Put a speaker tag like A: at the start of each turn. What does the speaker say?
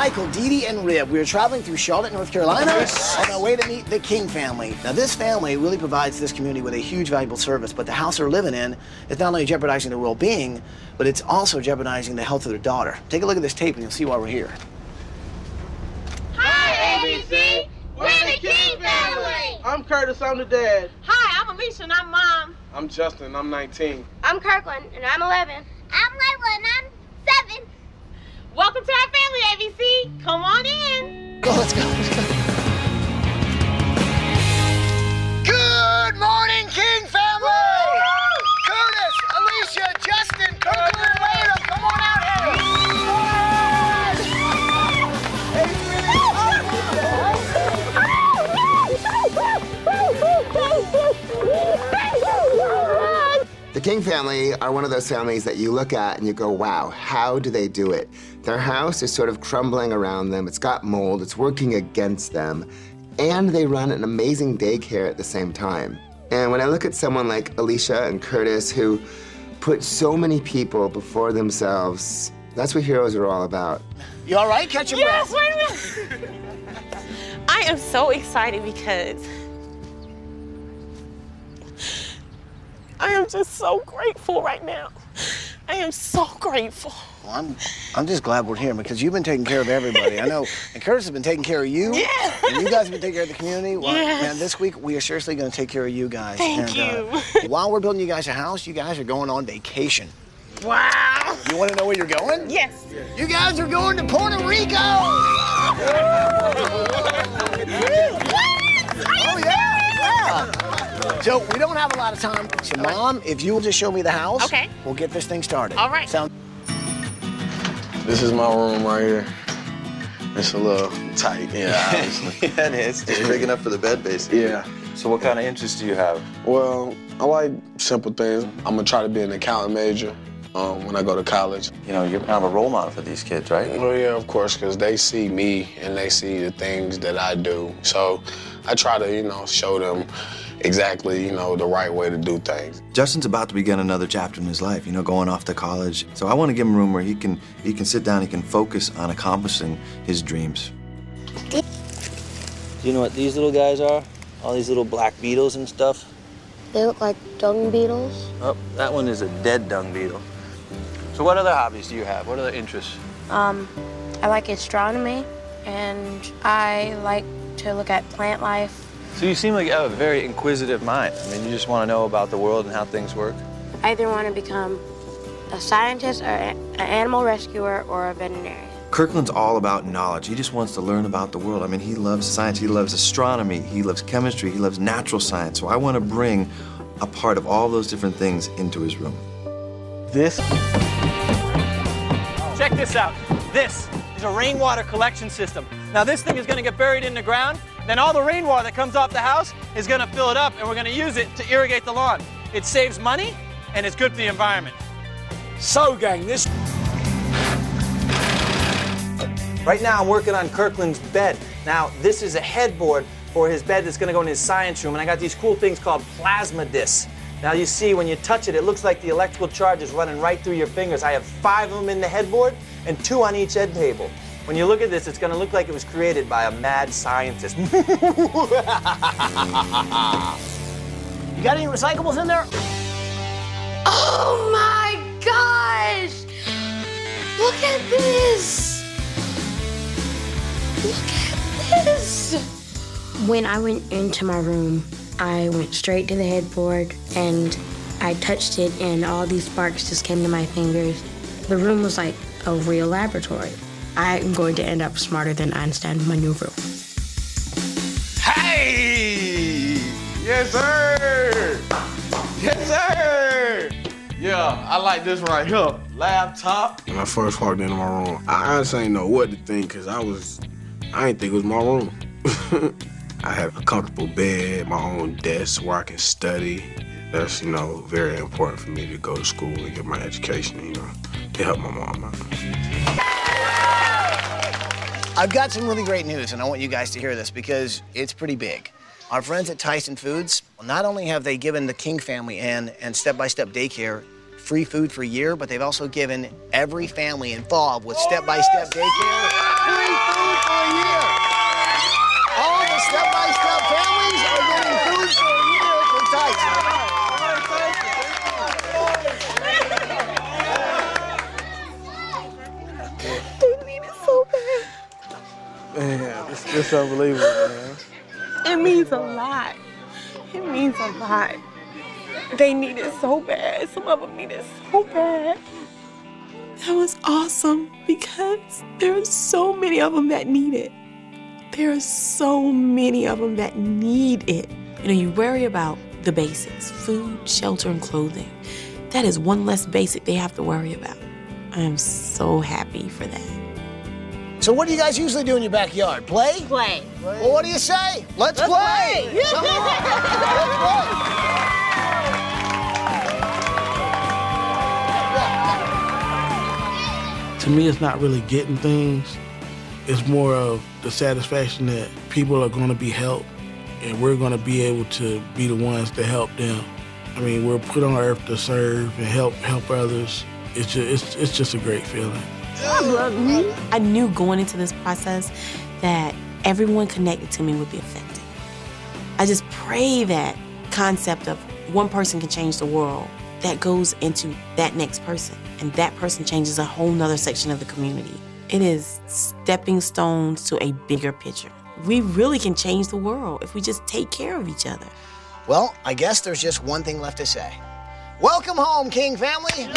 A: Michael, Dee Dee, and Rib. We are traveling through Charlotte, North Carolina on our way to meet the King family. Now, this family really provides this community with a huge valuable service, but the house they're living in is not only jeopardizing their well being, but it's also jeopardizing the health of their daughter. Take a look at this tape and you'll see why we're here.
B: Hi, ABC. We're the King family.
C: I'm Curtis, I'm the dad.
B: Hi, I'm Alicia and I'm mom.
C: I'm Justin, I'm 19.
D: I'm Kirkland, and I'm 11.
E: I'm Layla, and I'm 7.
B: Welcome to our family, ABC. Come on in.
A: King family
F: are one of those families that you look at and you go, wow, how do they do it? Their house is sort of crumbling around them, it's got mold, it's working against them, and they run an amazing daycare at the same time. And when I look at someone like Alicia and Curtis who put so many people before themselves, that's what heroes are all about.
A: You all right? Catch your
B: Yes,
A: breath.
B: wait a minute. I am so excited because am just so grateful right now. I am so grateful.
A: Well, I'm, I'm just glad we're here because you've been taking care of everybody. I know, and Curtis has been taking care of you.
B: Yeah.
A: And you guys have been taking care of the community. Well,
B: Yes.
A: man, this week we are seriously going to take care of you guys.
B: Thank
A: and, Uh, while we're building you guys a house, you guys are going on vacation.
B: Wow.
A: You want to know where you're going?
B: Yes.
A: You guys are going to Puerto Rico. So we don't have a lot of time. So, Mom, if you will just show me the house,
B: Okay.
A: we'll get this thing started.
B: All right.
A: Sound
C: This is my room right here. It's a little tight, yeah, obviously.
G: yeah, it is. Just big enough for the bed, basically.
C: yeah.
G: So, what kind of interests do you have?
C: Well, I like simple things. I'm gonna try to be an accountant major um, when I go to college.
G: You know, you're kind of a role model for these kids, right?
C: Well, yeah, of course, because they see me and they see the things that I do. So I try to, you know, show them exactly, you know, the right way to do things.
H: Justin's about to begin another chapter in his life, you know, going off to college. So I want to give him a room where he can he can sit down, he can focus on accomplishing his dreams.
I: Do you know what these little guys are? All these little black beetles and stuff?
D: They look like dung beetles.
I: Oh, that one is a dead dung beetle. So what other hobbies do you have? What other interests?
D: Um, I like astronomy, and I like to look at plant life.
I: So you seem like you have a very inquisitive mind. I mean, you just want to know about the world and how things work.
D: I either want to become a scientist, or an animal rescuer, or a veterinarian.
H: Kirkland's all about knowledge. He just wants to learn about the world. I mean, he loves science, he loves astronomy, he loves chemistry, he loves natural science. So I want to bring a part of all those different things into his room.
A: this.
J: Check this out. This is a rainwater collection system. Now this thing is going to get buried in the ground. Then all the rainwater that comes off the house is going to fill it up, and we're going to use it to irrigate the lawn. It saves money, and it's good for the environment.
K: So, gang, this
J: Right now, I'm working on Kirkland's bed. Now, this is a headboard for his bed that's going to go in his science room, and I got these cool things called plasma discs. Now, you see, when you touch it, it looks like the electrical charge is running right through your fingers. I have five of them in the headboard and two on each end table. When you look at this, it's going to look like it was created by a mad scientist.
A: You got any recyclables in there?
D: Oh my gosh! Look at this! Look at this! When I went into my room, I went straight to the headboard and I touched it, and all these sparks just came to my fingers. The room was like a real laboratory. I'm going to end up smarter than Einstein in my.
C: Hey! Yes, sir! Yes, sir! Yeah, I like this right here. Laptop. When I first walked into my room, I honestly didn't know what to think because I was, I didn't think it was my room. I have a comfortable bed, my own desk where I can study. That's, you know, very important for me to go to school and get my education, you know, to help my mom out.
A: I've got some really great news, and I want you guys to hear this because it's pretty big. Our friends at Tyson Foods, not only have they given the King family and, and Step by Step Daycare free food for a year, but they've also given every family involved with step-by-step daycare free food
C: Man, it's, it's unbelievable, man.
B: It means a lot. It means a lot. They need it so bad. Some of them need it so bad. That was awesome because there are so many of them that need it. There are so many of them that need it.
L: You know, you worry about the basics food, shelter, and clothing. That is one less basic they have to worry about. I am so happy for that.
A: So what do you guys usually do in your backyard? Play?
M: Play.
A: Well, what do you say? Let's,
M: Let's
A: play.
M: play.
A: Come on. Let's play.
N: To me, it's not really getting things. It's more of the satisfaction that people are going to be helped and we're going to be able to be the ones to help them. I mean, we're put on earth to serve and help help others. It's just, it's, it's just a great feeling. I love me.
L: I knew going into this process that everyone connected to me would be affected. I just pray that concept of one person can change the world that goes into that next person, and that person changes a whole nother section of the community. It is stepping stones to a bigger picture. We really can change the world if we just take care of each other.
A: Well, I guess there's just one thing left to say. Welcome home, King family.